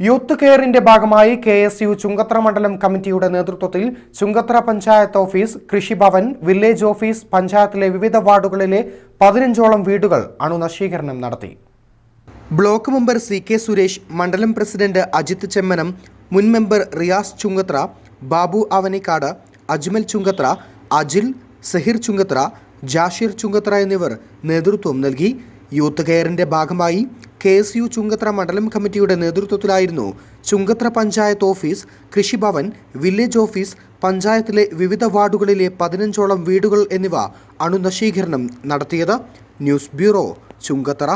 Youth കെയറിന്റെ ഭാഗമായി K S U Chungathara മണ്ഡലം കമ്മിറ്റിയുടെ നേതൃത്വത്തിൽ Chungathara panchayat office Krishibhavan village office പഞ്ചായത്തിലെ വിവിധ വാർഡുകളിലെ പതിനഞ്ചോളം വീടുകൾ അണുനശീകരണം നടത്തി. Block member C K Suresh മണ്ഡലം പ്രസിഡന്റ് അജിത് ചെമ്മനം മുൻ മെമ്പർ റിയാസ് ചുങ്കത്ര ബാബു അവനിക്കാട് അജ്മൽ ചുങ്കത്ര അജിൽ സഹിർ ചുങ്കത്ര ജാഷിർ ചുങ്കത്ര എന്നിവർ നേതൃത്വം നൽകി. യൂത്ത് കെയറിന്റെ ഭാഗമായി കെ എസ് യു ചുങ്കത്ര മണ്ഡലം കമ്മിറ്റിയുടെ നേതൃത്വത്തിലായിരുന്നു Chungathara panchayat office Krishibhavan village office പഞ്ചായത്തിലെ വിവിധ വാർഡുകളിലെ പതിനഞ്ചോളം വീടുകൾ എന്നിവ അണുനശീകരണം നടത്തിയത്. News bureau Chungathara